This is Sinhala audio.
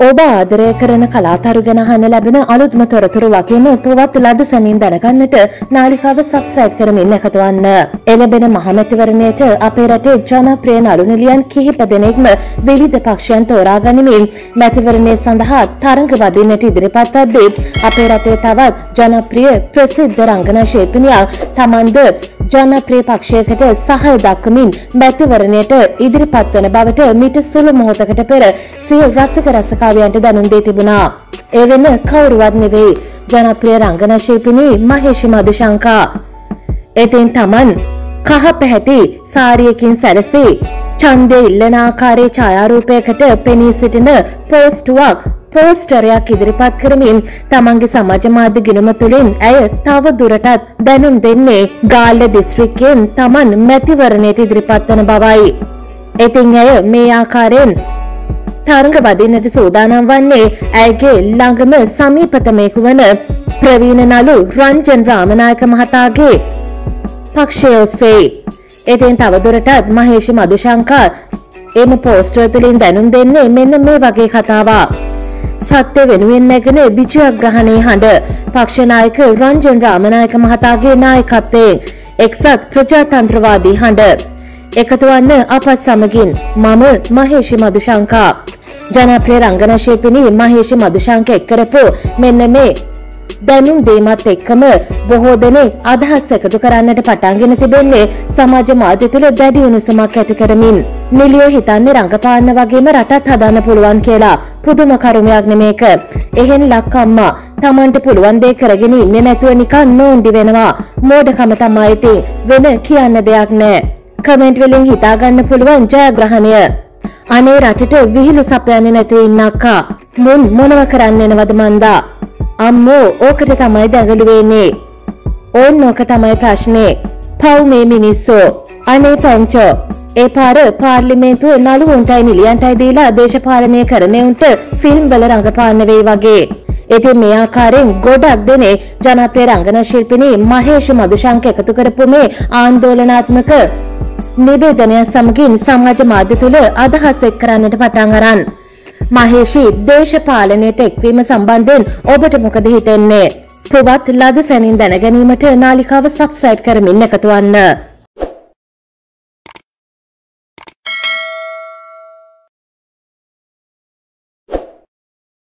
ඔබ ආදරය කරන කලාතරු ගැන අහන්න ලැබෙන අලුත්ම තොරතුරු වගේම පුවත් ලද සැනින් දැනගන්නට නාලිකාව සබස්ක්‍රයිබ් කරමින් එකතුවන්න. එළඹෙන මහමැතිවරණයට අපේ රටේ ජනප්‍රිය නළු නිලියන් කිහිප දෙනෙක්ම විවිධ පක්ෂයන් තෝරා ගනිමින් මැතිවරණය සඳහා තරඟ වදින්නට ඉදිරිපත් වද්දී අපේ රටේ තවත් ජනප්‍රිය ප්‍රසිද්ධ රංගන ශිල්පිනියක් තමන්ද ජනප්‍රිය පක්ෂයකට සහය දක්වමින් මැතිවරණයට ඉදිරිපත් වන බවට මිට සුළු මොහොතකට පෙර සිය රසික රසකාවයන්ට දැනුම් දී තිබුණා. ඒ වෙන කවුරුවත් නෙවෙයි ජනප්‍රිය රංගන ශිල්පිනී මහේෂි මදුශංකා. එතින් තමන් කහ පැහැති සාරියකින් සැරසී ඡන්දය ඉල්ලන ආකාරයේ ඡායාරූපයකට පෙනී සිටින පෝස්ටුවක් පෝස්ටරයක් ඉදිරිපත් කරමින් තමන්ගේ සමාජ මාධ්‍ය ගිණුම තුළින් ඇය තව දුරටත් දැනුම් දෙන්නේ ගාල්ල දිස්ත්‍රික්කයෙන් තමන් මැතිවරණයට ඉදිරිපත් වන බවයි. ඉතින් ඇය මේ ආකාරයෙන් තරඟ වදින්නට සූදානම් වන්නේ ඇයගේ ළඟම සමීපතමයෙකු වන ප්‍රවීණ නලු රංජන් රාමනායක මහතාගේ පක්ෂය ඔස්සේ. ඉතින් තවදුරටත් මහේෂි මදුශංකා එම පෝස්ටර් තුළින් දැනුම් දෙන්නේ මෙන්න මේ වගේ කතාවක්. සත්‍ය වෙනුවෙන් නැගෙන විජයග්‍රහණයේ හඬ පක්ෂනායක රංජන් රාමනායක මහතාගේ නායකත්වයෙන් එක්සත් ප්‍රජාතන්ත්‍රවාදී හඬ. එකතුවන්න අපත් සමගින් මම මහේෂි මදුශංකා. ජනප්‍රිය රංගන ශිල්පිනී මහේෂි මදුශංක එක්කරපු මෙන්න මේ දැනුම් දීමත් එක්කම බොහෝ දෙනෙක් අදහස් එකතු කරන්නට පටන්ගෙන තිබෙන්නේ සමාජ මාධ්‍ය තුළ දැඩි උණුසුමක් ඇති කරමින්. නිලියෝ හිතන්නේ රඟපාන්න වගේම රටත් හදන්න පුළුවන් කියලා පුදුම කරුමයක් නෙමේක. එහෙන් ලක්කම්මා තමන්ට පුළුවන් දේ කරගෙන ඉන්නේ නැතුව නිකන් නෝන්ඩි වෙනවා. මෝඩකම තමයි ඉතින් වෙන කියන්න දෙයක් නෑ. කමෙන්ට් වලින් හිතාගන්න පුළුවන් ජයග්‍රහණය. අනේ රටට විහිළු සපයන්නේ නැතුව ඉන්න අක්කා. මුන් මොනව කරන්න එනවද මන්දා? අම්මෝ ඕකට තමයි දැඟලුවේන්නේ. ඕන් ඕක තමයි ප්‍රශ්නේ. පව් මේ මිනිස්සෝ. අනේ පැංචෝ. ඒ පාර පාර්ලිමේන්තුව නළුවුන්ටයි නිලියන්ටයි දීලා දේශපාලනය කරනයුන්ට ෆිල්ම් වල රඟපාන්න වෙයි වගේ. ඉතින් මේ ආකාරයෙන් ගොඩක් දෙනේ ජනප්‍රිය රංගන ශිල්පිනී මහේෂ් මදුශංක එකතු කරපු මේ ආන්දෝලනාත්මක නිවේදනය සමගින් සමාජ මාධ්‍ය තුළ අදහස් එක් කරන්නට පටන් අරන්. මහේෂි දේශපාලනයට එක්වීම සම්බන්ධයෙන් ඔබට මොකද හිතෙන්නේ? පුවත් ලද සැනින් දැනගැනීමට නාලිකාව සබස්ක්‍රයිබ් කරමින් එකතුවන්න.